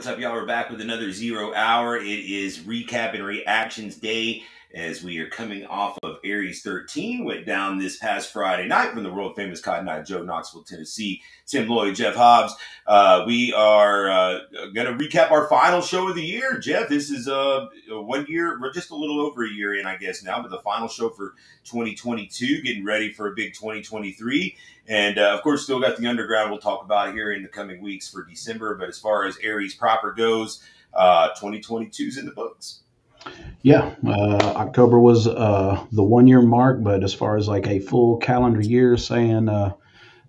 What's up, y'all? We're back with another Zero Hour. It is recap and reactions day as we are coming off of Aries 13. Went down this past Friday night from the world famous Cotton Eye Joe, Knoxville, Tennessee. Tim Lloyd, Jeff Hobbs. Uh, we are uh, going to recap our final show of the year. Jeff, this is uh, one year, we're just a little over a year in, I guess, now, but the final show for 2022, getting ready for a big 2023. And uh, of course, still got the underground we'll talk about here in the coming weeks for December. But as far as Aries proper goes, uh, 2022 is in the books. Yeah, uh, October was uh, the one year mark, but as far as like a full calendar year saying uh,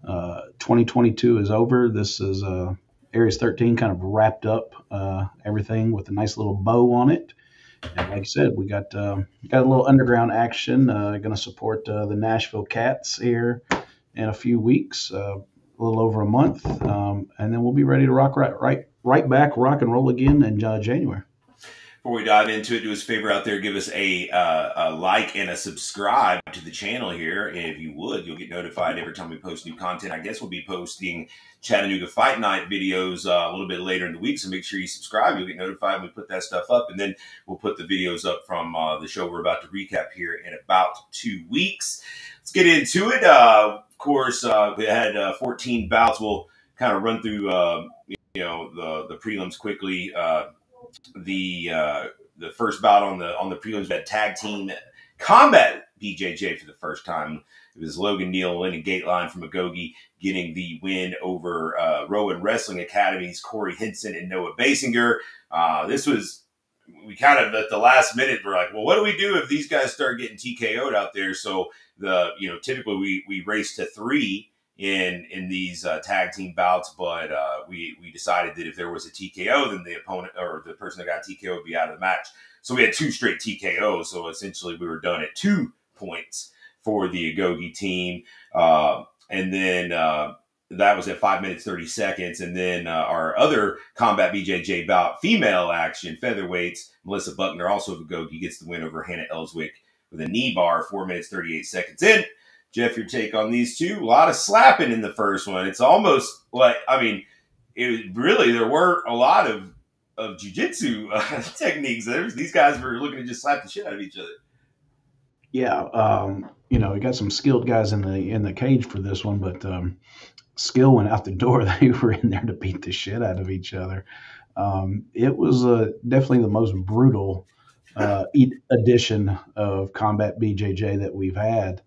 uh 2022 is over, this is uh, Aries 13 kind of wrapped up uh, everything with a nice little bow on it. And like I said, we got got a little underground action. going to support the Nashville Cats here in a few weeks, a little over a month, um, and then we'll be ready to rock right right right back, rock and roll again in January before we dive into it, do us a favor out there, give us a, uh, a like and a subscribe to the channel here. If you would, you'll get notified every time we post new content. I guess we'll be posting Chattanooga Fight Night videos uh, a little bit later in the week, so make sure you subscribe. You'll get notified when we put that stuff up, and then we'll put the videos up from uh, the show we're about to recap here in about two weeks. Let's get into it. Uh, course, uh, we had uh, 14 bouts. We'll kind of run through, you know, the the prelims quickly the uh, the first bout on the on the prelims that tag team combat BJJ for the first time. It was Logan Neal and Gateline from Agoge getting the win over uh, Rowan Wrestling Academy's Corey Henson and Noah Basinger. Uh, this was we kind of at the last minute we're like, well, what do we do if these guys start getting TKO'd out there? So the you know typically we we race to three in in these uh, tag team bouts, but uh, we we decided that if there was a TKO, then the opponent or the person that got TKO would be out of the match. So we had two straight TKOs. So essentially, we were done at two points for the Agoge team, uh, and then uh, that was at five minutes thirty seconds. And then uh, our other combat BJJ bout, female action featherweights, Melissa Buckner, also of Agoge, gets the win over Hannah Elswick with a knee bar, four minutes thirty eight seconds in. Jeff, your take on these two? A lot of slapping in the first one. It's almost like I mean, it really there were a lot of of jujitsu uh, techniques. These guys were looking to just slap the shit out of each other. Yeah, um, you know, we got some skilled guys in the in the cage for this one, but um, skill went out the door. They were in there to beat the shit out of each other. Um, it was uh, definitely the most brutal uh, edition of combat BJJ that we've had.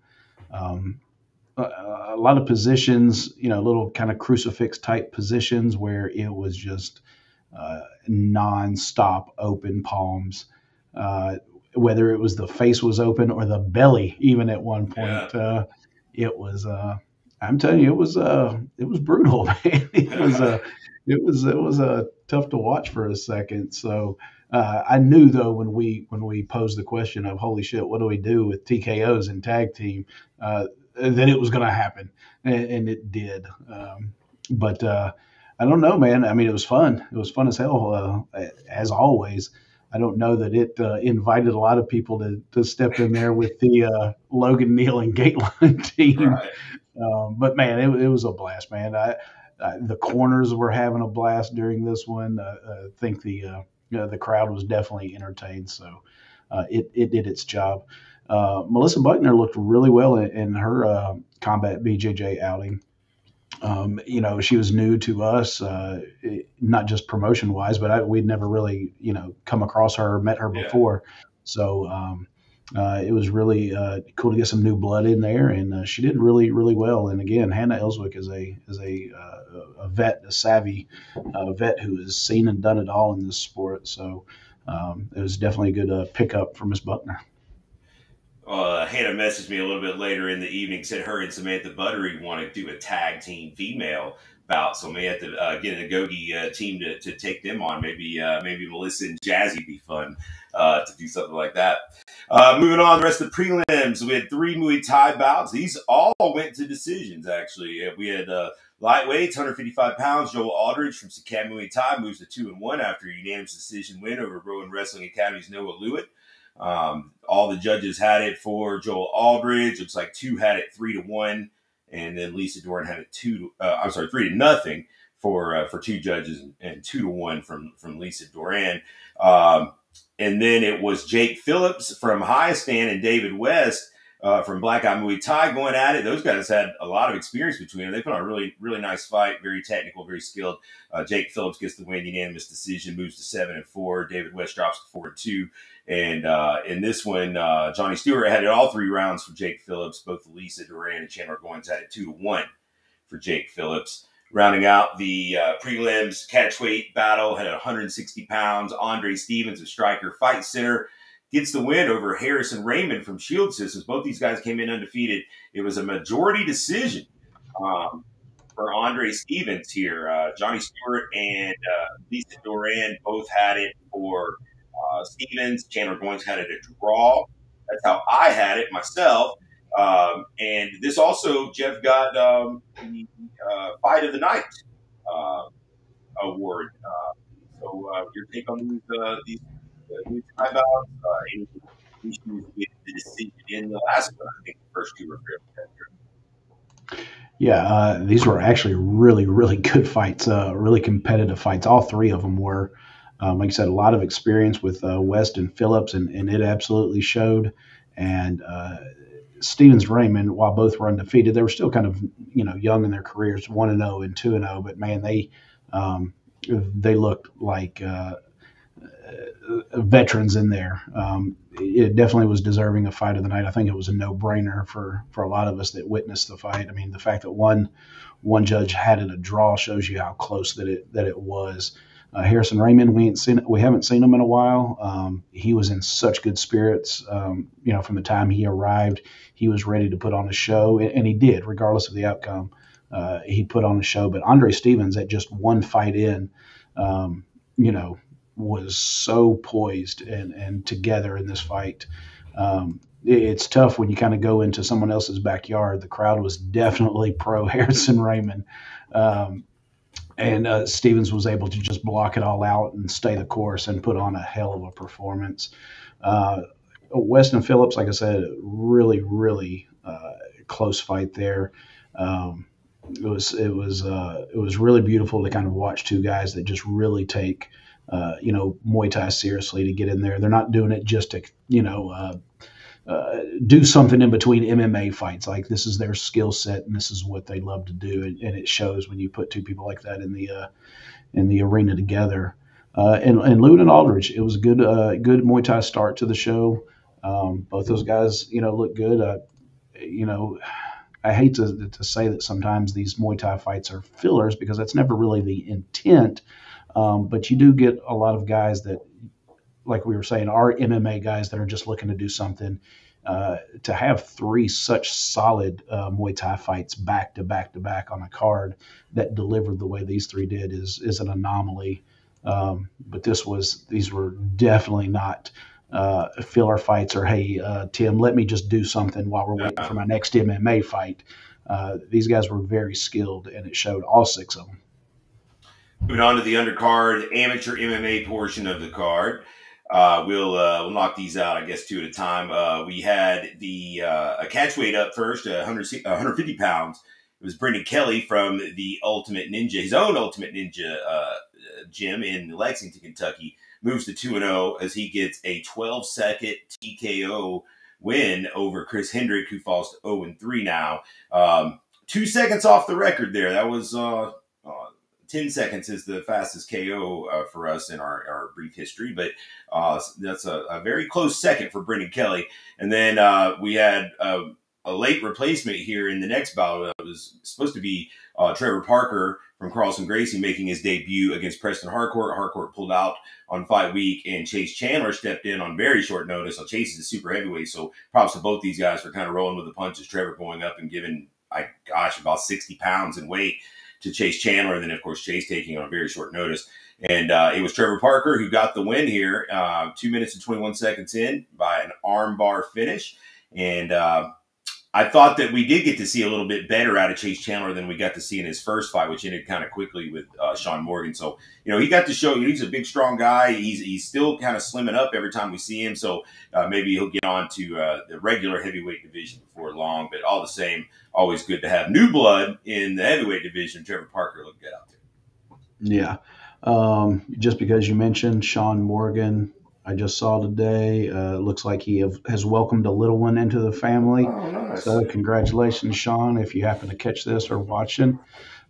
Um, a, a, lot of positions, you know, little kind of crucifix type positions where it was just uh, non-stop open palms. Uh, whether it was the face was open or the belly, even at one point, yeah. uh, it was. I'm telling you, it was. Uh, it was brutal, man. it was. Uh, it was. It was uh, tough to watch for a second. So uh, I knew though when we when we posed the question of holy shit, what do we do with TKOs and tag team, uh, that it was going to happen, and, and, it did. Um, but uh, I don't know, man. I mean, it was fun. It was fun as hell, uh, as always. I don't know that it uh, invited a lot of people to, to step in there with the uh, Logan Neal and Gateline team. Right. Um, but man, it, it was a blast, man. I, I, the corners were having a blast during this one. I think the uh, the crowd was definitely entertained. So uh, it, it did its job. Uh, Melissa Buckner looked really well in, in her uh, combat BJJ outing. Um, you know, she was new to us, uh, not just promotion wise, but I, we'd never really, you know, come across her, met her before. Yeah. So um, uh, it was really uh, cool to get some new blood in there, and uh, she did really, really well. And again, Hannah Elswick is a is a, uh, a vet, a savvy uh, vet who has seen and done it all in this sport. So um, it was definitely a good uh, pickup for Miss Buckner. Hannah messaged me a little bit later in the evening, said her and Samantha Buttery want to do a tag team female bout, so may have to get an Agoge uh, team to, to take them on. Maybe maybe Melissa and Jazzy be fun uh, to do something like that. Uh, moving on, the rest of the prelims, we had three Muay Thai bouts. These all went to decisions. Actually, we had uh, lightweights, 155 pounds. Joel Aldridge from Sakat Muay Thai moves to two and one after a unanimous decision win over Rowan Wrestling Academy's Noah Lewitt. Um, all the judges had it for Joel Aldridge. Looks like two had it three to one and then Lisa Doran had it two. Uh, I'm sorry, three to nothing for uh, for two judges and two to one from from Lisa Doran. Um, and then it was Jake Phillips from Hayastan and David West uh, from Black Eye Muay Thai going at it. Those guys had a lot of experience between them. They put on a really, really nice fight, very technical, very skilled. Uh, Jake Phillips gets the win, unanimous decision, moves to seven and four. David West drops to four and two. And uh, in this one, uh, Johnny Stewart had it all three rounds for Jake Phillips. Both Lisa Duran and Chandler Goins had it two to one for Jake Phillips. Rounding out the uh, prelims catchweight battle had 160 pounds. Andre Stevens of Striker Fight Center gets the win over Harrison Raymond from Shield Systems. Both these guys came in undefeated. It was a majority decision um, for Andre Stevens here. Uh, Johnny Stewart and uh, Lisa Duran both had it for uh, Stevens. Chandler Goins had it a draw. That's how I had it myself. Um, and this also, Jeff got um, the uh, Fight of the Night uh, award. Uh, so uh, your take on these, uh, these, these timeouts, any issues with the decision in the last one? I think the first two were fairly Yeah, uh, these were actually really, really good fights, uh, really competitive fights. All three of them were. Um, like I said, a lot of experience with uh, West and Phillips, and, and it absolutely showed. And uh, Stevens Raymond, while both were undefeated, they were still kind of you know young in their careers, one and zero and two and zero. But man, they um, they looked like uh, veterans in there. Um, it definitely was deserving of fight of the night. I think it was a no brainer for for a lot of us that witnessed the fight. I mean, the fact that one one judge had it a draw shows you how close that it that it was. Uh, Harrison Raymond, we ain't seen we haven't seen him in a while. Um, he was in such good spirits. Um, you know, from the time he arrived, he was ready to put on a show, and, and he did, regardless of the outcome. Uh, he put on a show. But Andre Stevens, at just one fight in, um, you know, was so poised and and together in this fight. Um, it's tough when you kind of go into someone else's backyard. The crowd was definitely pro Harrison Raymond. Um, and uh, Stevens was able to just block it all out and stay the course and put on a hell of a performance. Uh, West and Phillips, like I said, really, really uh, close fight there. Um, it was it was uh, it was really beautiful to kind of watch two guys that just really take uh, you know Muay Thai seriously to get in there. They're not doing it just to you know uh, do something in between MMA fights. Like this is their skill set, and this is what they love to do, and, and, it shows when you put two people like that in the uh, in the arena together. Uh, and and Lewin and Aldridge, it was a good uh, good Muay Thai start to the show. Um, both those guys, you know, look good. Uh, you know, I hate to to say that sometimes these Muay Thai fights are fillers because that's never really the intent. Um, but you do get a lot of guys that like we were saying, are MMA guys that are just looking to do something. Uh, to have three such solid uh, Muay Thai fights back to back to back on a card that delivered the way these three did is is an anomaly. Um, but this was these were definitely not uh, filler fights or hey uh, Tim, let me just do something while we're waiting for my next MMA fight. Uh, these guys were very skilled, and it showed all six of them. Moving on to the undercard amateur MMA portion of the card. Uh, we'll uh, we'll knock these out, I guess, two at a time. Uh, we had the uh, a catch weight up first, 100, 150 pounds. It was Brendan Kelly from the Ultimate Ninja, his own Ultimate Ninja uh, gym in Lexington, Kentucky. Moves to two and zero oh as he gets a 12 second TKO win over Chris Hendrick, who falls to 0 and three now. Um, two seconds off the record there. That was uh, 10 seconds is the fastest KO uh, for us in our, our brief history, but uh, that's a, a, very close second for Brendan Kelly. And then uh, we had a, a, late replacement here in the next bout. It was supposed to be uh, Trevor Parker from Carlson Gracie making his debut against Preston Harcourt. Harcourt pulled out on fight week, and Chase Chandler stepped in on very short notice. So Chase is a super heavyweight, so props to both these guys for kind of rolling with the punches. Trevor going up and giving, I gosh, about 60 pounds in weight to Chase Chandler, and then of course Chase taking on a very short notice. And uh, it was Trevor Parker who got the win here, uh, two minutes and 21 seconds in by an armbar finish. And uh, I thought that we did get to see a little bit better out of Chase Chandler than we got to see in his first fight, which ended kind of quickly with uh, Sean Morgan. So, you know, he got to show he's a big, strong guy. He's, he's still kind of slimming up every time we see him. So uh, maybe he'll get on to uh, the regular heavyweight division before long. But all the same, always good to have new blood in the heavyweight division. Trevor Parker looked good out there. Yeah. Um, just because you mentioned Sean Morgan, I just saw today. Uh, looks like he have, has welcomed a little one into the family. Oh, nice. So congratulations, Sean, if you happen to catch this or watching.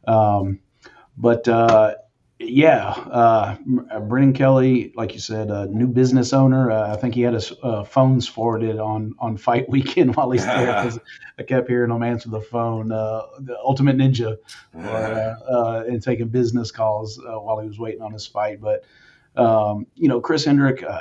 Um, but uh, yeah, uh, Brendan Kelly, like you said, a new business owner. Uh, I think he had his uh, phones forwarded on on fight weekend while he's there. 'cause I kept hearing him answer the phone, uh, the Ultimate Ninja, uh, uh, and taking business calls uh, while he was waiting on his fight. But um, you know, Chris Hendrick, uh,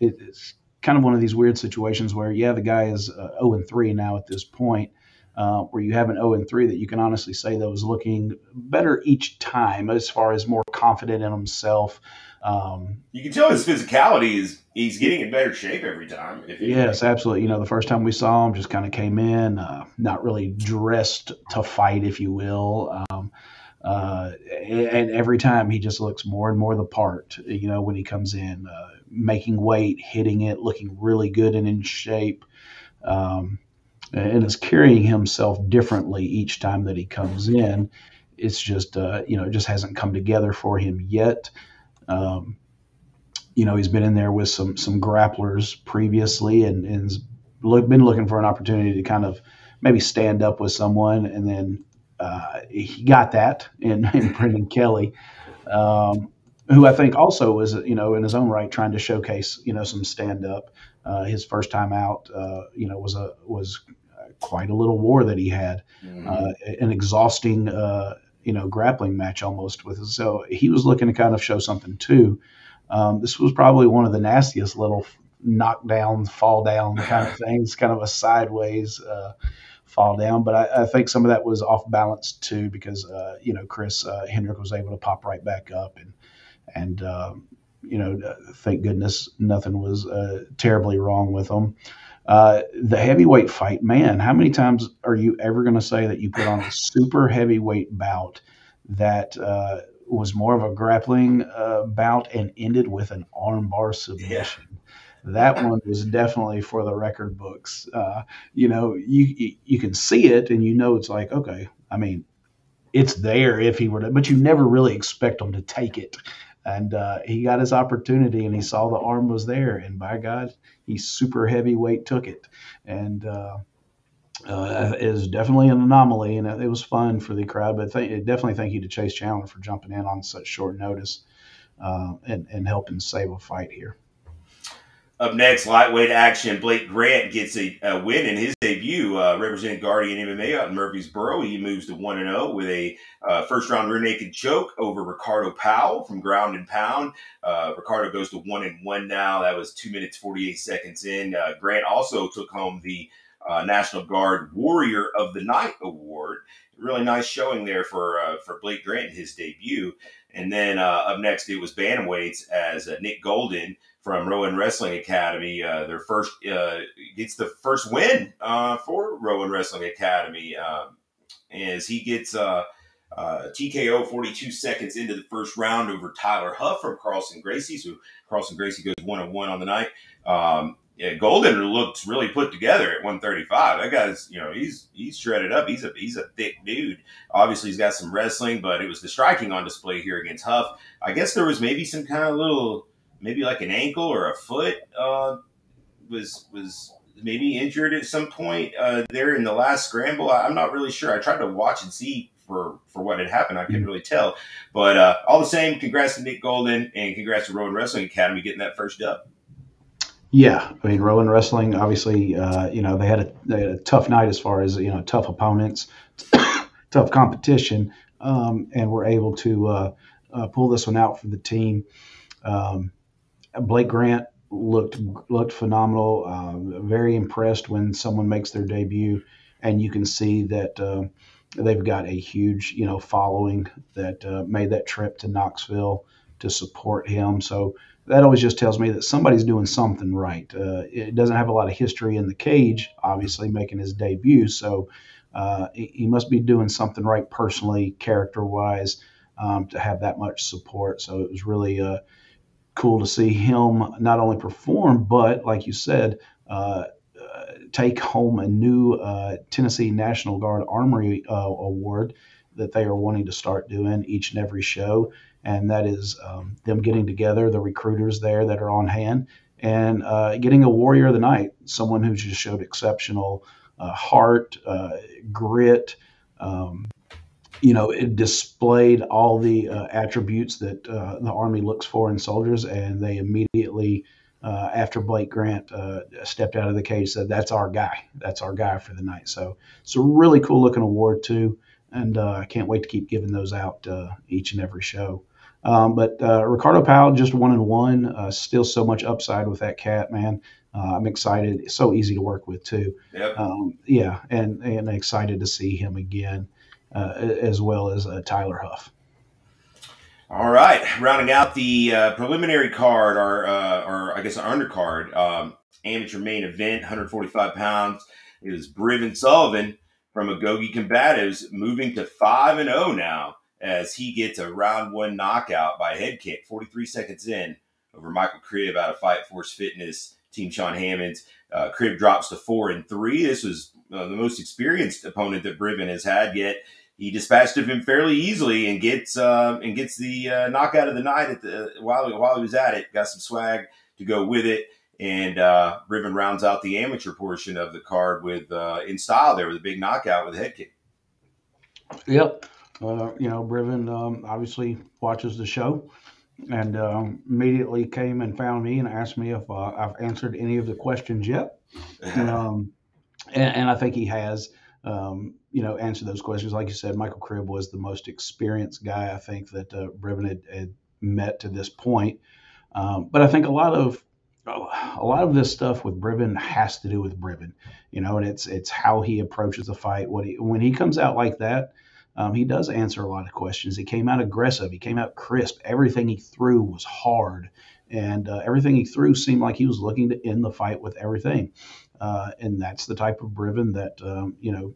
it, it's kind of one of these weird situations where yeah, the guy is uh, 0 and 3 now at this point. Uh, where you have an 0 and 3 that you can honestly say that was looking better each time as far as more confident in himself. Um, You can tell his physicality is he's getting in better shape every time. Yes, absolutely. You know, the first time we saw him, just kind of came in, uh, not really dressed to fight, if you will. Um, uh, and every time he just looks more and more the part, you know, when he comes in, uh, making weight, hitting it, looking really good and in shape. Um, and is carrying himself differently each time that he comes in. It's just, uh, you know, it just hasn't come together for him yet. Um, you know, he's been in there with some some grapplers previously, and and's look, been looking for an opportunity to kind of maybe stand up with someone, and then uh, he got that in, in Brendan Kelly, um, who I think also was, you know, in his own right trying to showcase, you know, some stand up. Uh, his first time out, uh, you know, was a was quite a little war that he had, Mhm. uh, an exhausting, uh, you know, grappling match almost with. So he was looking to kind of show something too. Um, this was probably one of the nastiest little knockdown, fall down kind of things, kind of a sideways uh, fall down. But I, I think some of that was off balance too, because uh, you know Chris uh, Hendrick was able to pop right back up, and and um, you know, uh, thank goodness nothing was uh, terribly wrong with him. Uh, the heavyweight fight, man, how many times are you ever going to say that you put on a super heavyweight bout that uh, was more of a grappling bout and ended with an armbar submission? That one was definitely for the record books. Uh, you know, you, you can see it and you know it's like okay. I mean, it's there if he were to, but you never really expect him to take it. And uh, he got his opportunity, and he saw the arm was there, and by God, he super heavyweight took it, and uh, uh, is definitely an anomaly, and it was fun for the crowd. But th- definitely thank you to Chase Chandler for jumping in on such short notice uh, and and helping save a fight here. Up next, lightweight action. Blake Grant gets a, a win in his debut, uh, representing Guardian MMA out in Murfreesboro. He moves to 1 0 with a uh, first round rear naked choke over Ricardo Powell from ground and pound. Uh, Ricardo goes to 1 and 1 now. That was 2 minutes 48 seconds in. Uh, Grant also took home the uh, National Guard Warrior of the Night award. Really nice showing there for uh, for Blake Grant in his debut. And then up next, it was bantamweights as Nick Golden from Rowan Wrestling Academy. Uh, their first uh, gets the first win uh, for Rowan Wrestling Academy um, as he gets uh, uh, TKO 42 seconds into the first round over Tyler Huff from Carlson Gracie. So Carlson Gracie goes one and one on the night. Um, yeah, Golden looks really put together at 135. That guy's, you know, he's he's shredded up. He's a he's a thick dude. Obviously, he's got some wrestling, but it was the striking on display here against Huff. I guess there was maybe some kind of little maybe like an ankle or a foot uh, was was maybe injured at some point uh, there in the last scramble. I, I'm not really sure. I tried to watch and see for for what had happened. I couldn't really tell, but uh, all the same, congrats to Nick Golden and congrats to Rowan Wrestling Academy getting that first dub. Yeah, I mean, Rowan Wrestling, obviously, uh, you know, they had, a, they had a tough night as far as, you know, tough opponents, tough competition, um, and were able to uh, uh, pull this one out for the team. Um, Blake Grant looked looked phenomenal. Um, very impressed when someone makes their debut, and you can see that uh, they've got a huge, you know, following that uh, made that trip to Knoxville to support him. So that always just tells me that somebody's doing something right. Uh, it doesn't have a lot of history in the cage, obviously making his debut, so uh, he must be doing something right personally, character wise, um, to have that much support. So it was really uh, cool to see him not only perform, but like you said, uh, take home a new uh, Tennessee National Guard Armory uh, Award that they are wanting to start doing each and every show and that is um, them getting together, the recruiters there that are on hand, and uh, getting a warrior of the night, someone who just showed exceptional uh, heart, uh, grit. Um, you know, it displayed all the uh, attributes that uh, the Army looks for in soldiers, and they immediately, uh, after Blake Grant stepped out of the cage, said, "That's our guy. That's our guy for the night." So it's a really cool looking award too, and I can't wait to keep giving those out each and every show. Um, but uh, Ricardo Powell just one and one. Uh, still so much upside with that cat, man. Uh, I'm excited. It's so easy to work with too. Yep. Um, yeah, and and excited to see him again, uh, as well as uh, Tyler Huff. All right, rounding out the uh, preliminary card, or or I guess our undercard, um, amateur main event, 145 pounds. It is Brivin Sullivan from Agoge Combatives, moving to five and zero oh now as he gets a round one knockout by head kick 43 seconds in over Michael Cribb out of Fight Force Fitness, Team Sean Hammonds. Uh, Cribb drops to four and three. This was uh, the most experienced opponent that Brivin has had yet. He dispatched of him fairly easily and gets uh, and gets the uh, knockout of the night at the while while he was at it. Got some swag to go with it, and uh, Brivin rounds out the amateur portion of the card with uh, in style there with a big knockout with a head kick. Yep, uh, you know, Brivin um, obviously watches the show and um, immediately came and found me and asked me if uh, I've answered any of the questions yet. um, and, and, I think he has, um, you know, answer those questions. Like you said, Michael Cribb was the most experienced guy I think that uh, had, had, met to this point. Um, but I think a lot of a lot of this stuff with Brivin has to do with Brivin, you know, and it's it's how he approaches the fight. What he when he comes out like that, um, he does answer a lot of questions. He came out aggressive. He came out crisp. Everything he threw was hard, and uh, everything he threw seemed like he was looking to end the fight with everything. Uh, and that's the type of Brivin that um, you know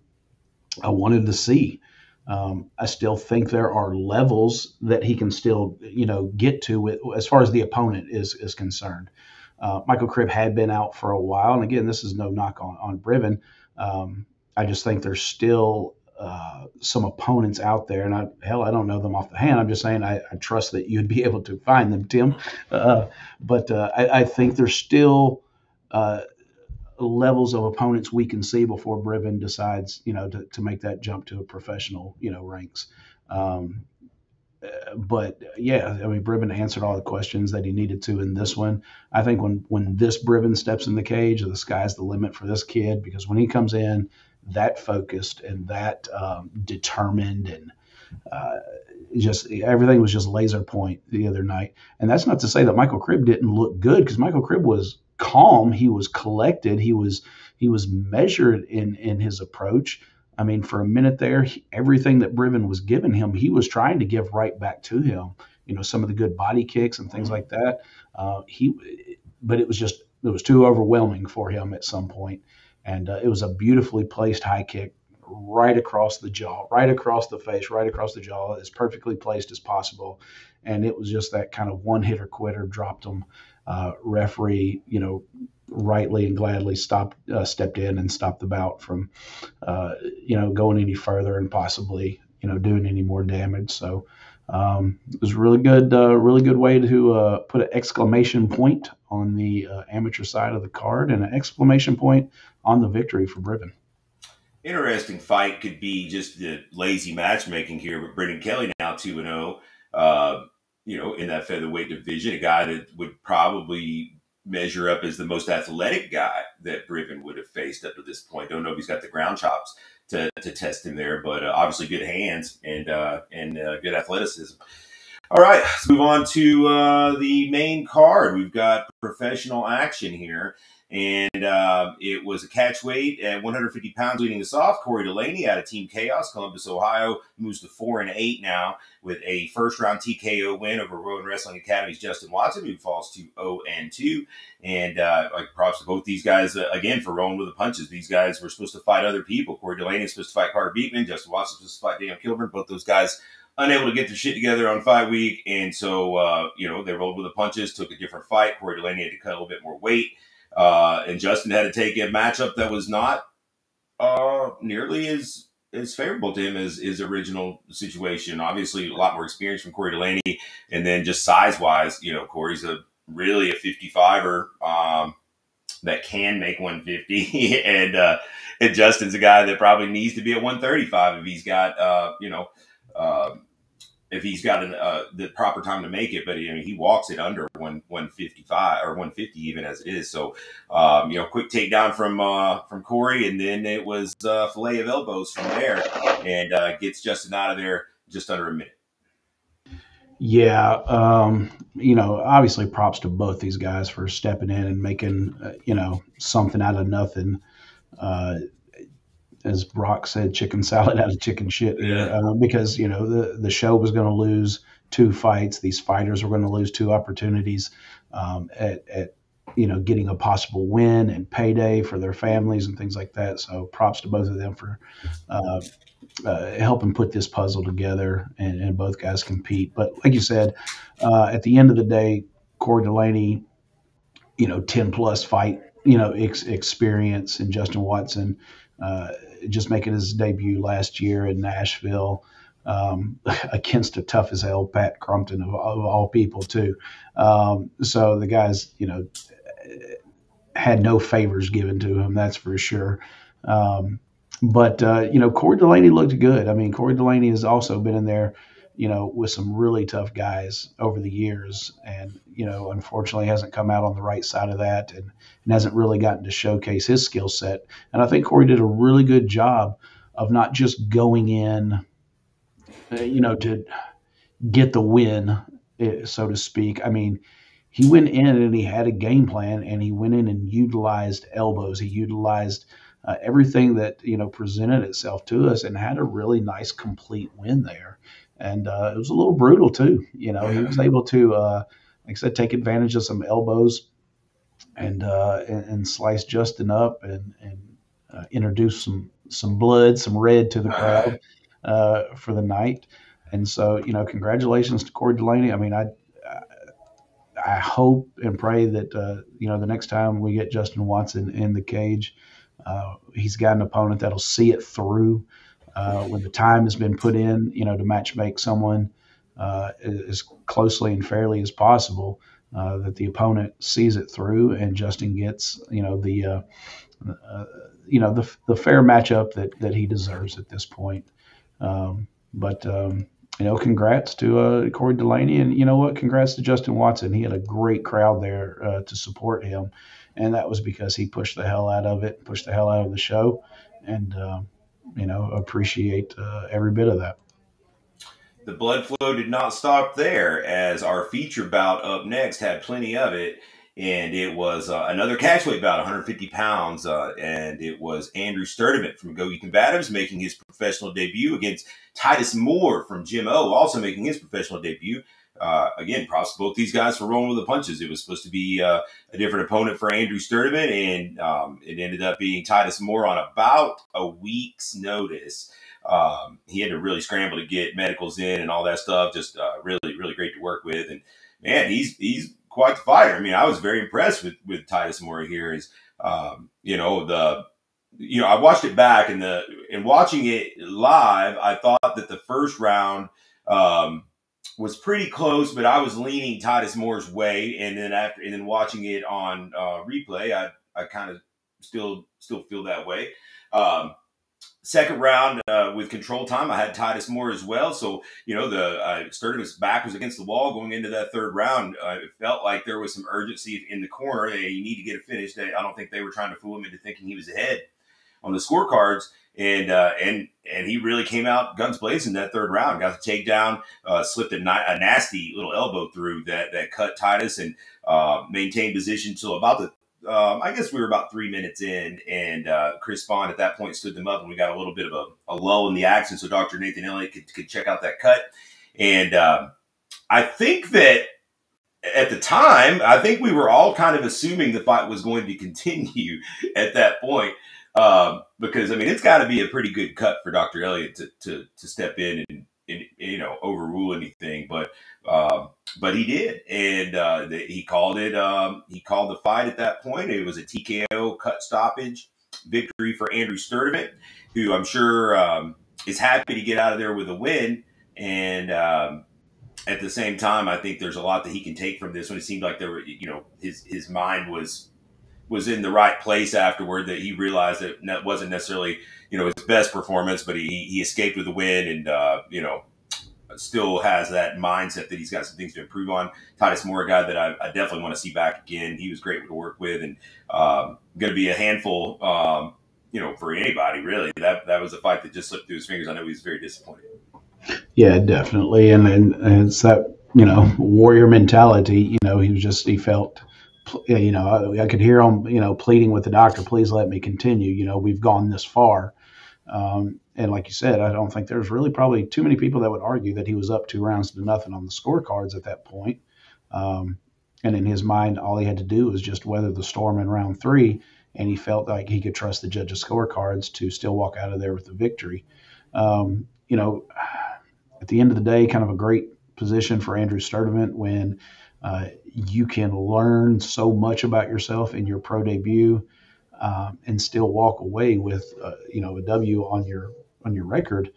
I wanted to see. Um, I still think there are levels that he can still you know get to with, as far as the opponent is is concerned. Uh, Michael Cribb had been out for a while, and again, this is no knock on on Brivin. Um, I just think there's still uh, some opponents out there, and I, hell, I don't know them off the hand. I'm just saying I, I trust that you'd be able to find them, Tim. Uh, but uh, I, I, think there's still uh, levels of opponents we can see before Brivin decides, you know, to, to make that jump to a professional, you know, ranks. Um, but yeah, I mean, Brivin answered all the questions that he needed to in this one. I think when when this Brivin steps in the cage, the sky's the limit for this kid because when he comes in that focused and that um, determined and uh, just everything was just laser point the other night. And that's not to say that Michael Cribb didn't look good because Michael Cribb was calm, he was collected, he was he was measured in in his approach. I mean, for a minute there, he, everything that Brivin was giving him, he was trying to give right back to him. You know, some of the good body kicks and things like that. Uh, he, but it was just it was too overwhelming for him at some point and uh, it was a beautifully placed high kick right across the jaw, right across the face, right across the jaw, as perfectly placed as possible. And it was just that kind of one hitter quitter, dropped him. Uh, referee, you know, rightly and gladly stopped, uh, stepped in and stopped the bout from, uh, you know, going any further and possibly, you know, doing any more damage. So um, it was a really good, uh, really good way to uh, put an exclamation point on the uh, amateur side of the card and an exclamation point on the victory for Brivin. Interesting fight could be just the lazy matchmaking here, but Brendan Kelly now two and zero. You know, in that featherweight division, a guy that would probably measure up as the most athletic guy that Brivin would have faced up to this point. Don't know if he's got the ground chops to, to test him there, but uh, obviously good hands and uh, and uh, good athleticism. All right, let's move on to uh, the main card. We've got professional action here. And uh, it was a catch weight at 150 pounds leading us off. Corey Delaney out of Team Chaos, Columbus, Ohio, moves to four and eight now with a first round TKO win over Rowan Wrestling Academy's Justin Watson, who falls to 0 and 2. And uh, props to both these guys uh, again for rolling with the punches. These guys were supposed to fight other people. Corey Delaney was supposed to fight Carter Beekman. Justin Watson supposed to fight Daniel Kilburn. Both those guys unable to get their shit together on fight week. And so, uh, you know, they rolled with the punches, took a different fight. Corey Delaney had to cut a little bit more weight. Uh, and Justin had to take a matchup that was not uh, nearly as as favorable to him as his original situation. Obviously, a lot more experience from Corey Delaney, and then just size wise, you know, Corey's a really a 55er um, that can make 150, and uh, and Justin's a guy that probably needs to be at 135 if he's got uh, you know. Uh, if he's got an, uh, the proper time to make it, but I mean, he walks it under one one fifty five or one fifty even as it is. So, um, you know, quick takedown from uh, from Corey, and then it was uh, fillet of elbows from there, and uh, gets Justin out of there just under a minute. Yeah, um, you know, obviously props to both these guys for stepping in and making uh, you know something out of nothing. As Brock said, chicken salad out of chicken shit. Yeah. Uh, because you know the the show was going to lose two fights. These fighters were going to lose two opportunities um, at, at you know getting a possible win and payday for their families and things like that. So props to both of them for uh, uh, helping put this puzzle together and, and, both guys compete. But like you said, uh, at the end of the day, Corey Delaney, you know, ten plus fight you know ex- experience and Justin Watson uh, just making his debut last year in Nashville um, against a tough as hell Pat Crumpton of, of all people too. Um, so the guys, you know, had no favors given to him. That's for sure. Um, but uh, you know, Corey Delaney looked good. I mean, Corey Delaney has also been in there you know, with some really tough guys over the years, and you know, unfortunately, hasn't come out on the right side of that, and, and hasn't really gotten to showcase his skill set. And I think Corey did a really good job of not just going in, uh, you know, to get the win, eh, so to speak. I mean, he went in and he had a game plan, and he went in and utilized elbows. He utilized uh, everything that you know presented itself to us, and had a really nice, complete win there and uh, it was a little brutal too. You know, he was able to, uh, like I said, take advantage of some elbows and uh, and, and, slice Justin up and and uh, introduce some some blood, some red to the crowd uh, for the night. And so, you know, congratulations to Corey Delaney. I mean, I I hope and pray that uh, you know the next time we get Justin Watson in the cage, he's got an opponent that'll see it through uh, when the time has been put in, you know, to match make someone uh, as closely and fairly as possible, uh, that the opponent sees it through and Justin gets, you know, the, uh, uh, you know, the, the fair matchup that, that he deserves at this point. Um, but, um, you know, congrats to uh, Corey Delaney, and you know what? Congrats to Justin Watson. He had a great crowd there to support him, and that was because he pushed the hell out of it, pushed the hell out of the show, and you know, appreciate uh, every bit of that. The blood flow did not stop there, as our feature bout up next had plenty of it. And it was uh, another catchweight bout, 150 pounds. Uh, and it was Andrew Sturdivant from Go Combatives making his professional debut against Titus Moore from Jim O, also making his professional debut uh, again, props to both these guys for rolling with the punches. It was supposed to be uh, a different opponent for Andrew Sturdivant, and um, it ended up being Titus Moore on about a week's notice. Um, he had to really scramble to get medicals in and all that stuff. Just uh, really, really great to work with. And man, he's he's quite the fighter. I mean, I was very impressed with with Titus Moore here. Is um, you know the you know I watched it back and the and watching it live, I thought that the first round. Um, was pretty close, but I was leaning Titus Moore's way, and then after and then watching it on uh, replay, I I kind of still still feel that way. Um, second round uh, with control time, I had Titus Moore as well. So you know the uh, back was against the wall going into that third round. Uh, it felt like there was some urgency in the corner. Hey, you need to get it finished. I don't think they were trying to fool him into thinking he was ahead on the scorecards and uh, and and he really came out guns blazing that third round. Got the takedown, uh, slipped a, a, nasty little elbow through that that cut Titus and uh, maintained position till about the um, I guess we were about three minutes in, and uh, Chris Bond at that point stood them up, and we got a little bit of a, a lull in the action, so Dr. Nathan Elliott could, could check out that cut. And um, I think that at the time, I think we were all kind of assuming the fight was going to continue at that point. Um, because I mean, it's got to be a pretty good cut for Dr. Elliott to, to, to step in and, and, you know, overrule anything. But, um, but he did. And, uh, the, he called it, um, he called the fight at that point. It was a TKO cut stoppage victory for Andrew Sturdivant, who I'm sure, um, is happy to get out of there with a win. And, um, at the same time, I think there's a lot that he can take from this. When it seemed like there were, you know, his his mind was was in the right place afterward. That he realized that that wasn't necessarily, you know, his best performance, but he he escaped with a win, and uh, you know, still has that mindset that he's got some things to improve on. Titus Moore, a guy that I, I definitely want to see back again. He was great to work with, and um, going to be a handful. Um, you know, for anybody really, that that was a fight that just slipped through his fingers. I know he was very disappointed. Yeah, definitely, and, and and it's that you know warrior mentality. You know, he was just he felt, you know, I, I could hear him, you know, pleading with the doctor, please let me continue. You know, we've gone this far, um, and like you said, I don't think there's really probably too many people that would argue that he was up two rounds to nothing on the scorecards at that point. Um, and in his mind, all he had to do was just weather the storm in round three, and he felt like he could trust the judges' scorecards to still walk out of there with the victory. Um, you know, at the end of the day, kind of a great position for Andrew Sturdivant when uh, you can learn so much about yourself in your pro debut um, and still walk away with uh, you know a W on your on your record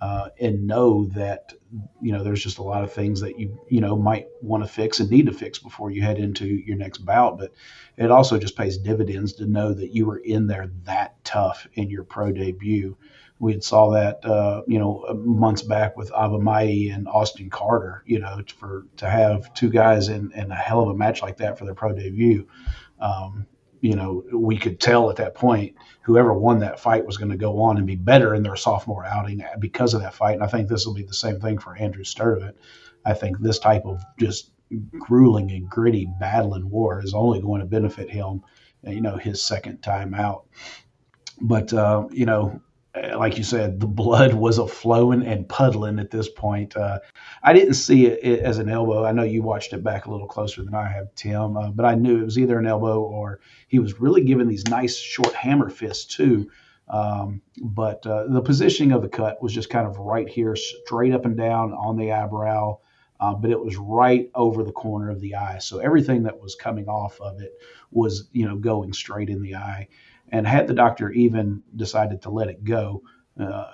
uh, and know that you know there's just a lot of things that you you know might want to fix and need to fix before you head into your next bout. But it also just pays dividends to know that you were in there that tough in your pro debut we had saw that uh, you know months back with Abamayai and Austin Carter. You know, for to have two guys in, in a hell of a match like that for their pro debut. Um, you know, we could tell at that point whoever won that fight was going to go on and be better in their sophomore outing because of that fight. And I think this will be the same thing for Andrew Sturdivant. I think this type of just grueling and gritty battling war is only going to benefit him, you know, his second time out. But, uh, you know, like you said, the blood was a flowing and puddling at this point. Uh, I didn't see it, it, as an elbow. I know you watched it back a little closer than I have, Tim, uh, but I knew it was either an elbow or he was really giving these nice short hammer fists too. Um, but uh, the positioning of the cut was just kind of right here, straight up and down on the eyebrow. Uh, but it was right over the corner of the eye, so everything that was coming off of it was, you know, going straight in the eye. And had the doctor even decided to let it go, uh,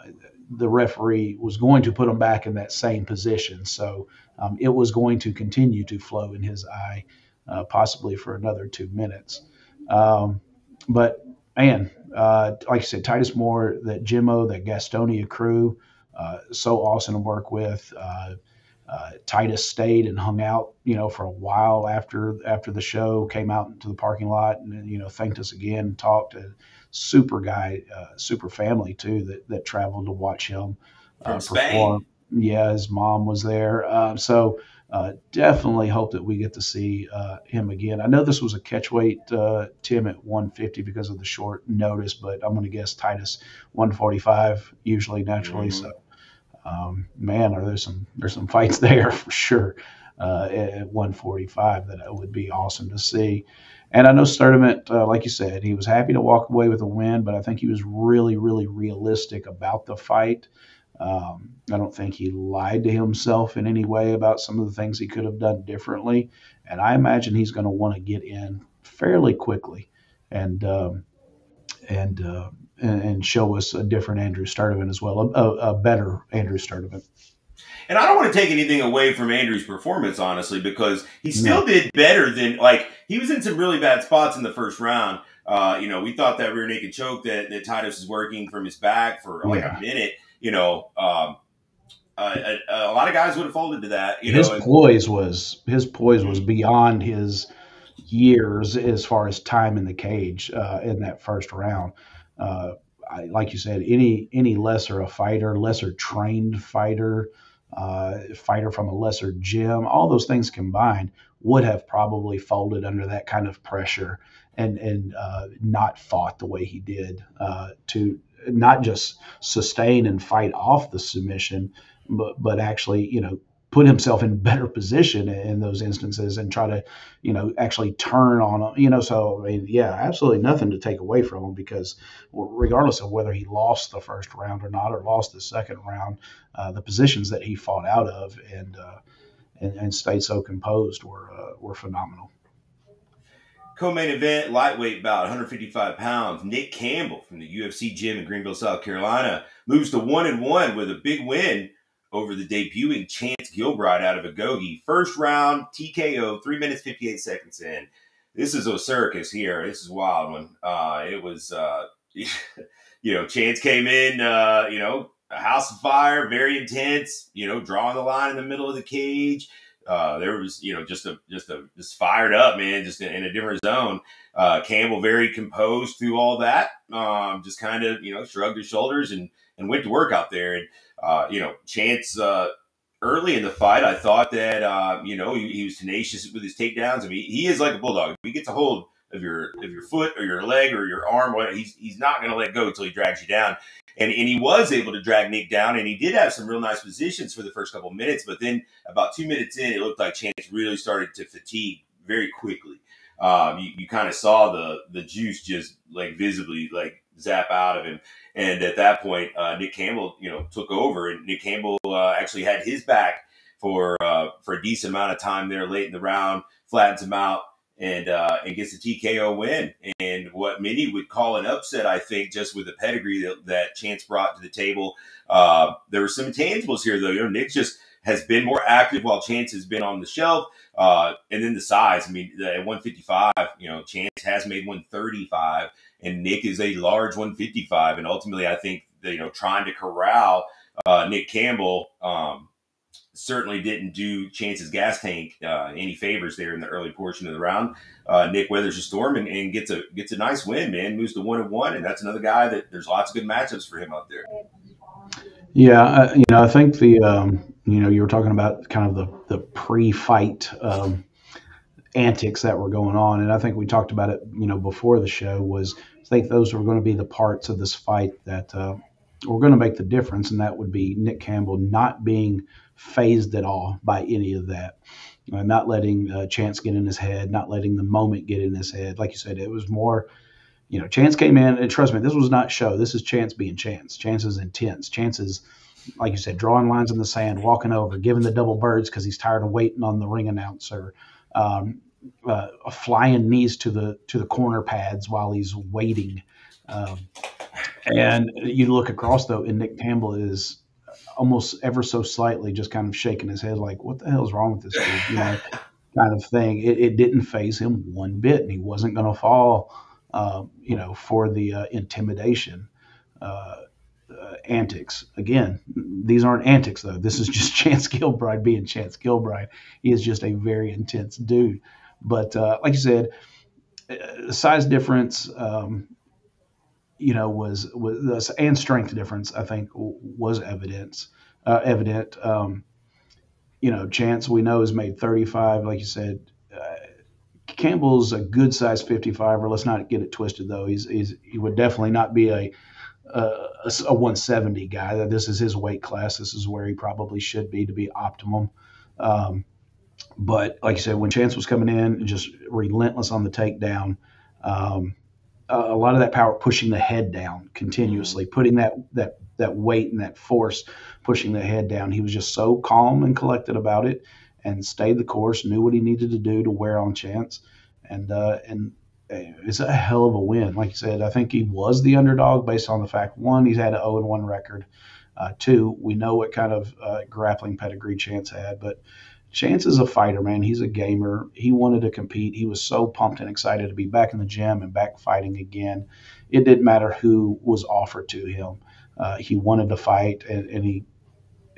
the referee was going to put him back in that same position. So um, it was going to continue to flow in his eye, uh, possibly for another two minutes. Um, but man, uh, like I said, Titus Moore, that Jimmo, that Gastonia crew, uh, so awesome to work with. Uh, Titus stayed and hung out, you know, for a while after after the show. Came out into the parking lot and you know thanked us again. Talked to super guy, uh, super family too that that traveled to watch him uh, perform. Yeah, his mom was there. Um, so uh, definitely hope that we get to see uh, him again. I know this was a catchweight uh, Tim at 150 because of the short notice, but I'm going to guess Titus 145 usually naturally. Mm-hmm. So um, man, are there some there's some fights there for sure uh, at 145 that would be awesome to see. And I know Sturdivant, uh, like you said, he was happy to walk away with a win, but I think he was really, really realistic about the fight. Um, I don't think he lied to himself in any way about some of the things he could have done differently. And I imagine he's going to want to get in fairly quickly and um, and uh, and, and show us a different Andrew Sturdivant as well, a, a better Andrew Sturdivant. And I don't want to take anything away from Andrew's performance, honestly, because he still no. did better than like he was in some really bad spots in the first round. Uh, you know, we thought that rear naked choke that, that Titus was working from his back for like yeah. a minute. You know, um, uh, a, a, lot of guys would have folded to that. his know, poise was his poise was beyond his years as far as time in the cage uh, in that first round uh, I, like you said, any any lesser a fighter, lesser trained fighter, uh, fighter from a lesser gym, all those things combined would have probably folded under that kind of pressure and and uh, not fought the way he did uh, to not just sustain and fight off the submission, but but actually you know put himself in better position in those instances and try to you know actually turn on you know so I mean yeah absolutely nothing to take away from him because regardless of whether he lost the first round or not or lost the second round uh, the positions that he fought out of and uh, and, and stayed so composed were uh, were phenomenal. Co-main event, lightweight bout, 155 pounds. Nick Campbell from the UFC gym in Greenville, South Carolina, moves to one and one with a big win over the debuting Chance Gilbride out of Agoge. First round TKO, three minutes 58 seconds in. This is a circus here. This is wild one. Uh, it was, uh, you know, Chance came in, uh, you know, a house of fire, very intense. You know, drawing the line in the middle of the cage. Uh, there was, you know, just a just a just fired up, man, just in, in a different zone. Uh, Campbell very composed through all that. Um, just kind of, you know, shrugged his shoulders and and went to work out there. And uh, you know, Chance uh, early in the fight, I thought that uh, you know he, he, was tenacious with his takedowns. I mean, he is like a bulldog. If he gets a hold of your of your foot or your leg or your arm, he's he's not going to let go until he drags you down. And and he was able to drag Nick down, and he did have some real nice positions for the first couple minutes. But then about two minutes in, it looked like Chance really started to fatigue very quickly. Um, you, you kind of saw the the juice just like visibly like zap out of him. And at that point, uh, Nick Campbell, you know, took over, and Nick Campbell uh, actually had his back for uh, for a decent amount of time there late in the round, flattens him out, and uh, and gets a TKO win. And what many would call an upset, I think, just with the pedigree that, that Chance brought to the table. Uh, there were some intangibles here, though. You know, Nick just has been more active while Chance has been on the shelf. Uh, and then the size. I mean, at 155, you know, Chance has made 135 and Nick is a large 155. And ultimately, I think that, you know trying to corral uh, Nick Campbell um, certainly didn't do Chance's gas tank uh, any favors there in the early portion of the round. Uh, Nick weathers a storm and, and, gets a gets a nice win, man. Moves to one and one, and that's another guy that there's lots of good matchups for him out there. Yeah, uh, you know, I think the um, you know you were talking about kind of the the pre-fight um, antics that were going on. And I think we talked about it, you know, before the show was I think those were going to be the parts of this fight that uh, were going to make the difference. And that would be Nick Campbell not being phased at all by any of that. Uh, not letting uh, Chance get in his head, not letting the moment get in his head. Like you said, it was more, you know, Chance came in, and trust me, this was not show. This is Chance being Chance. Chance is intense. Chance is, like you said, drawing lines in the sand, walking over, giving the double birds because he's tired of waiting on the ring announcer. Um, uh, flying knees to the to the corner pads while he's waiting. Um, and you look across though, and Nick Campbell is almost ever so slightly just kind of shaking his head, like, "What the hell is wrong with this dude?" You know, kind of thing. It, it didn't phase him one bit, and he wasn't going to fall, uh, you know, for the uh, intimidation. Uh, uh, antics. Again, these aren't antics though. This is just Chance Gilbride being Chance Gilbride. He is just a very intense dude. But uh, like you said, uh, size difference, um, you know, was was and strength difference. I think was evidence uh, evident. Um, you know, Chance we know has made 35. Like you said, uh, Campbell's a good size 55. Or let's not get it twisted though. He's, he's he would definitely not be a a, a 170 guy. that This is his weight class. This is where he probably should be to be optimum. Um, but like I said, when Chance was coming in, just relentless on the takedown. Um, a lot of that power pushing the head down continuously, mm-hmm. putting that that that weight and that force pushing the head down. He was just so calm and collected about it, and stayed the course. Knew what he needed to do to wear on Chance, and uh, and it's a hell of a win. Like you said, I think he was the underdog based on the fact one, he's had an 0 1 record. Uh, two, we know what kind of uh, grappling pedigree Chance had, but Chance is a fighter, man. He's a gamer. He wanted to compete. He was so pumped and excited to be back in the gym and back fighting again. It didn't matter who was offered to him. Uh, he wanted to fight, and, and he,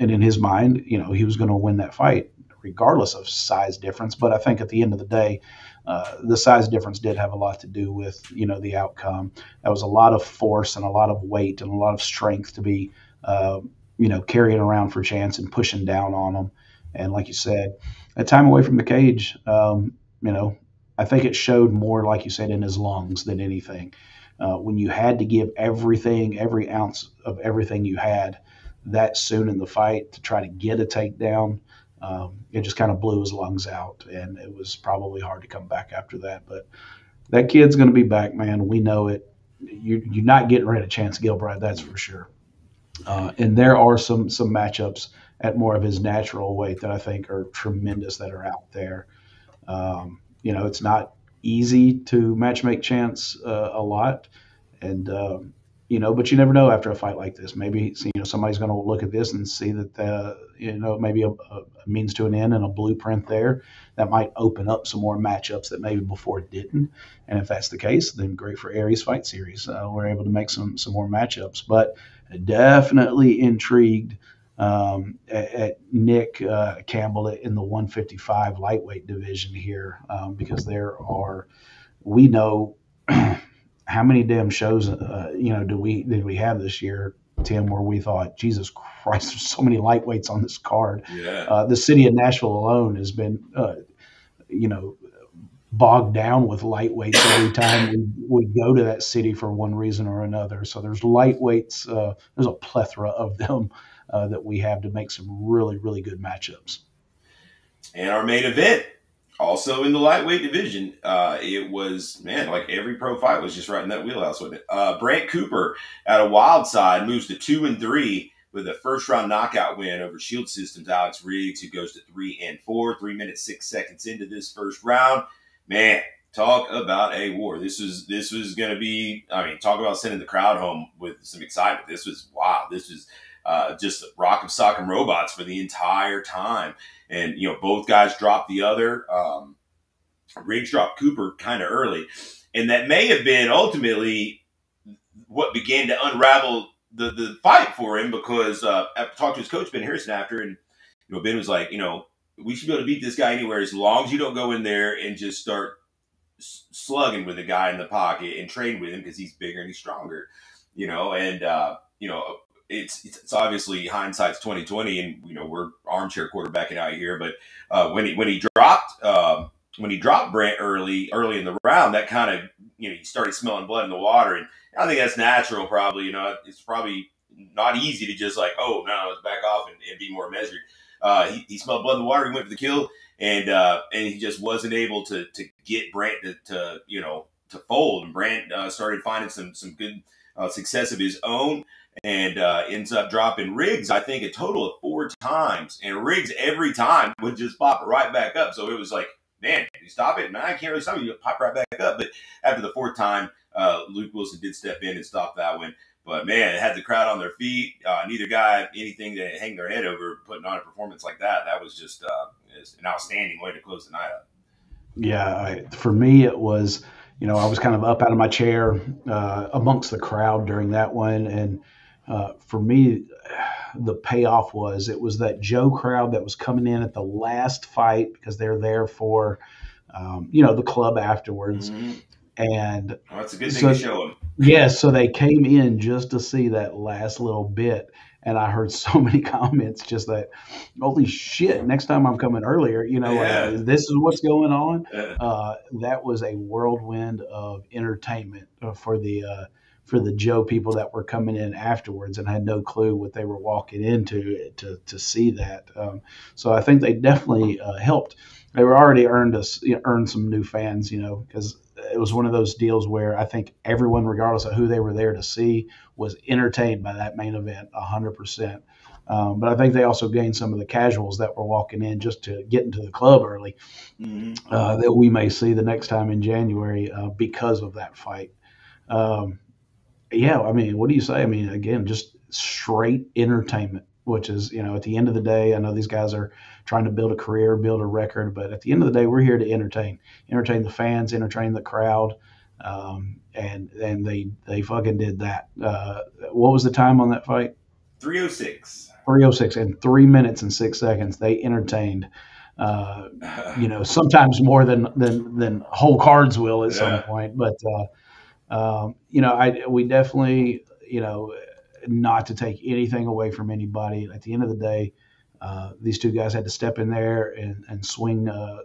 and in his mind, you know, he was going to win that fight regardless of size difference. But I think at the end of the day, uh, the size difference did have a lot to do with you know the outcome. That was a lot of force and a lot of weight and a lot of strength to be uh, you know carrying around for Chance and pushing down on him. And like you said, a time away from the cage, um, you know, I think it showed more, like you said, in his lungs than anything. Uh, when you had to give everything, every ounce of everything you had that soon in the fight to try to get a takedown, um, it just kind of blew his lungs out, and it was probably hard to come back after that. But that kid's going to be back, man. We know it. You, you're not getting rid of Chance Gilbride, that's for sure. Uh, and there are some some matchups at more of his natural weight that I think are tremendous that are out there. Um, you know, it's not easy to matchmake Chance uh, a lot, and um, you know, but you never know after a fight like this. Maybe you know somebody's going to look at this and see that uh, you know maybe a, a, means to an end and a blueprint there that might open up some more matchups that maybe before didn't. And if that's the case, then great for Aries Fight Series. Uh, we're able to make some some more matchups, but definitely intrigued um, at, at, Nick uh, Campbell in the 155 lightweight division here um, because there are, we know how many damn shows, uh, you know, do we did we have this year, Tim, where we thought, Jesus Christ, there's so many lightweights on this card. Yeah. Uh, the city of Nashville alone has been, uh, you know, bogged down with lightweights every time we, we, go to that city for one reason or another. So there's lightweights. Uh, there's a plethora of them uh, that we have to make some really, really good matchups. And our main event, also in the lightweight division, uh, it was, man, like every pro fight was just right in that wheelhouse, wasn't it? Uh, Brant Cooper at a wild side moves to two and three with a first round knockout win over Shield Systems Alex Riggs, who goes to three and four, three minutes, six seconds into this first round. Man, talk about a war. This was this was going to be. I mean, talk about sending the crowd home with some excitement. This was wow. This was uh, just Rock 'Em Sock 'Em Robots for the entire time. And you know, both guys dropped the other. Um, Riggs dropped Cooper kind of early, and that may have been ultimately what began to unravel the the fight for him because uh, I talked to his coach Ben Harrison after, and you know, Ben was like, you know, we should be able to beat this guy anywhere as long as you don't go in there and just start slugging with the guy in the pocket and trade with him because he's bigger and he's stronger, you know. And uh, you know, it's it's obviously hindsight's twenty twenty, and you know we're armchair quarterbacking out here. But uh, when he when he dropped uh, when he dropped Brant early early in the round, that kind of you know he started smelling blood in the water, and I think that's natural. Probably you know it's probably not easy to just like oh no let's back off and, and be more measured. Uh, he, he smelled blood in the water. He went for the kill, and uh, and he just wasn't able to to get Brant to, to you know to fold. And Brant uh, started finding some some good uh, success of his own and uh, ends up dropping Riggs, I think, a total of four times. And Riggs every time would just pop right back up. So it was like, man, you stop it? Man, I can't really stop it. You pop right back up. But after the fourth time, uh, Luke Wilson did step in and stop that one. But man, it had the crowd on their feet. Uh, neither guy anything to hang their head over putting on a performance like that. That was just uh, an outstanding way to close the night up. Yeah, I, for me, it was, you know, I was kind of up out of my chair uh, amongst the crowd during that one. And uh, for me, the payoff was it was that Joe crowd that was coming in at the last fight because they're there for, um, you know, the club afterwards. Mm-hmm. And oh, that's a good thing so, to show them. Yes, yeah, so they came in just to see that last little bit. And I heard so many comments just that, holy shit, next time I'm coming earlier, you know, yeah. uh, this is what's going on. Yeah. Uh, that was a whirlwind of entertainment uh, for the uh, for the Joe people that were coming in afterwards and had no clue what they were walking into to, to see that. Um, so I think they definitely uh, helped. They were already earned us you know, earned some new fans, you know, because it was one of those deals where I think everyone, regardless of who they were there to see, was entertained by that main event hundred um, percent. but I think they also gained some of the casuals that were walking in just to get into the club early mm-hmm. uh, that we may see the next time in January uh, because of that fight. Um, yeah, I mean, what do you say? I mean, again, just straight entertainment, which is, you know, at the end of the day, I know these guys are trying to build a career, build a record, but at the end of the day, we're here to entertain, entertain the fans, entertain the crowd. Um, and and they they fucking did that. Uh, what was the time on that fight? 306. 306 and three minutes and six seconds. They entertained. Uh, you know, sometimes more than than than whole cards will at yeah. some point, but uh, um, you know, I we definitely, you know, not to take anything away from anybody. At the end of the day, uh, these two guys had to step in there and, and swing uh,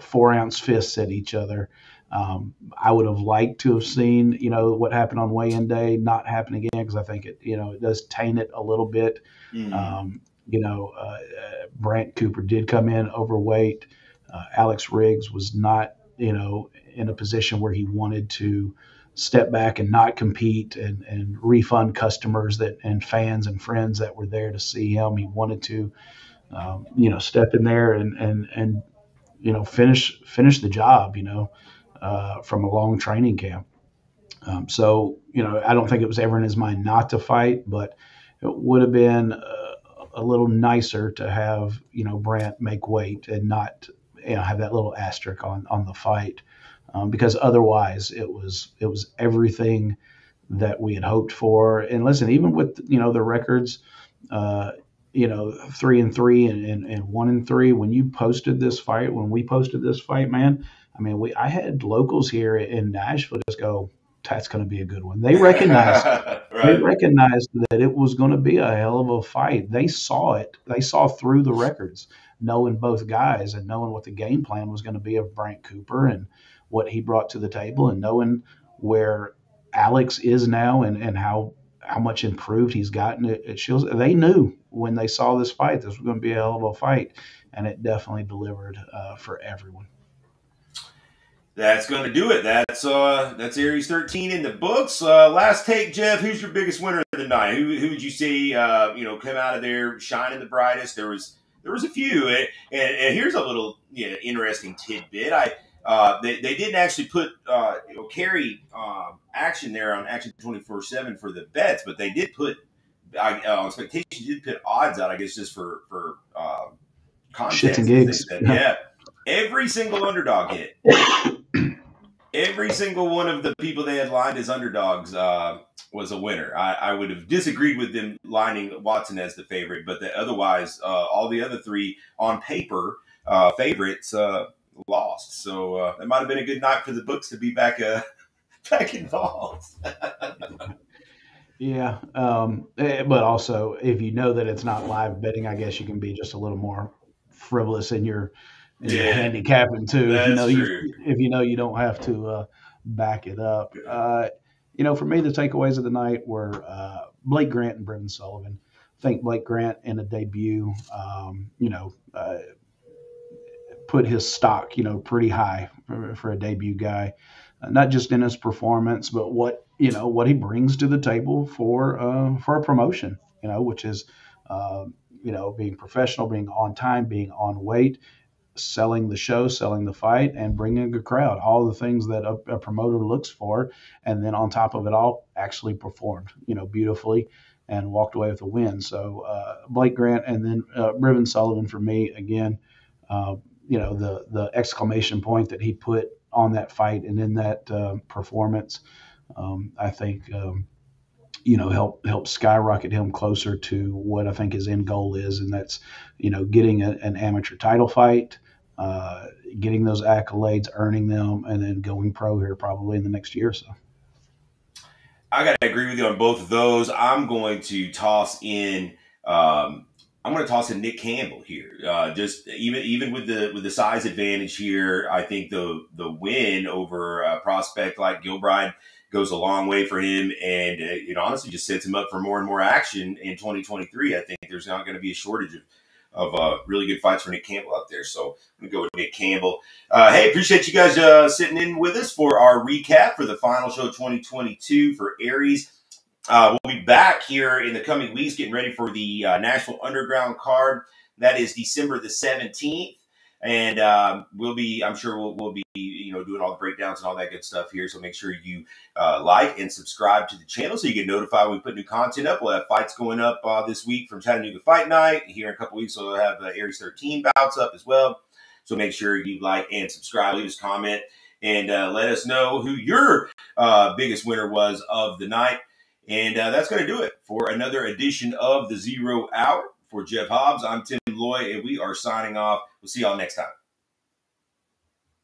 four ounce fists at each other. Um, I would have liked to have seen, you know, what happened on weigh-in day not happen again because I think it, you know, it does taint it a little bit. Mm. Um, you know, uh, Brant Cooper did come in overweight. Uh, Alex Riggs was not, you know, in a position where he wanted to step back and not compete and, and refund customers that and fans and friends that were there to see him. He wanted to, um, you know, step in there and and and you know finish finish the job. You know, uh, from a long training camp. Um, so you know, I don't think it was ever in his mind not to fight, but it would have been a, a little nicer to have you know Brant make weight and not you know have that little asterisk on on the fight um, because otherwise it was it was everything that we had hoped for. And listen, even with you know the records, uh, you know three and three and, and, and one and three. When you posted this fight, when we posted this fight, man, I mean, we I had locals here in Nashville just go, that's going to be a good one. They recognized right. they recognized that it was going to be a hell of a fight. They saw it. They saw through the records, knowing both guys and knowing what the game plan was going to be of Brant Cooper and what he brought to the table and knowing where Alex is now and, and how how much improved he's gotten at, at Shields. They knew when they saw this fight this was going to be a hell of a fight, and it definitely delivered uh, for everyone. That's going to do it. That's uh, that's Aries 13 in the books. Uh, last take, Jeff. Who's your biggest winner of the night? Who, who would you see? Uh, you know, come out of there shining the brightest. There was there was a few, and, and, and here's a little you know, interesting tidbit. I uh, they, they didn't actually put uh, you know, carry uh, action there on Action 24 7 for the bets, but they did put I, uh, expectations did put odds out, I guess, just for for uh, context. and gigs. Yeah, every single underdog hit. every single one of the people they had lined as underdogs uh, was a winner. I, I, would have disagreed with them lining Watson as the favorite, but the, otherwise, uh, all the other three on paper uh, favorites uh, lost. So uh, it might have been a good night for the books to be back uh, back involved. yeah, um, eh, but also if you know that it's not live betting, I guess you can be just a little more frivolous in your, in yeah, your handicapping too. If you know you, if you know you don't have to uh, back it up. Uh, you know, for me, the takeaways of the night were uh, Blake Grant and Brendan Sullivan. I think Blake Grant in a debut, um, you know, uh, put his stock, you know, pretty high for, for a debut guy, uh, not just in his performance, but what you know what he brings to the table for uh, for a promotion, you know, which is uh, you know being professional, being on time, being on weight, selling the show, selling the fight, and bringing a crowd. All the things that a, a promoter looks for, and then on top of it all, actually performed, you know, beautifully and walked away with a win. So uh, Blake Grant and then uh, Brevin Sullivan for me again. Uh, you know the the exclamation point that he put on that fight and in that uh, performance, um, I think um, you know help help skyrocket him closer to what I think his end goal is, and that's you know getting a, an amateur title fight, uh, getting those accolades, earning them, and then going pro here probably in the next year or so. I got to agree with you on both of those. I'm going to toss in. Um, I'm going to toss in Nick Campbell here. Uh, just even even with the with the size advantage here, I think the the win over a prospect like Gilbride goes a long way for him, and uh, it honestly just sets him up for more and more action in 2023. I think there's not going to be a shortage of of uh, really good fights for Nick Campbell out there. So I'm going to go with Nick Campbell. Uh, hey, appreciate you guys uh, sitting in with us for our recap for the final show 2022 for Aries. Uh, we'll be back here in the coming weeks, getting ready for the uh, Nashville Underground card. That is December the 17th. And um, we'll be, I'm sure we'll, we'll, be, you know, doing all the breakdowns and all that good stuff here. So make sure you uh, like and subscribe to the channel so you get notified when we put new content up. We'll have fights going up uh, this week from Chattanooga Fight Night. Here in a couple weeks, we'll have uh, Aries 13 bouts up as well. So make sure you like and subscribe, leave us a comment, and uh, let us know who your biggest winner was of the night. And uh, that's going to do it for another edition of the Zero Hour. For Jeff Hobbs, I'm Tim Loy, and we are signing off. We'll see y'all next time.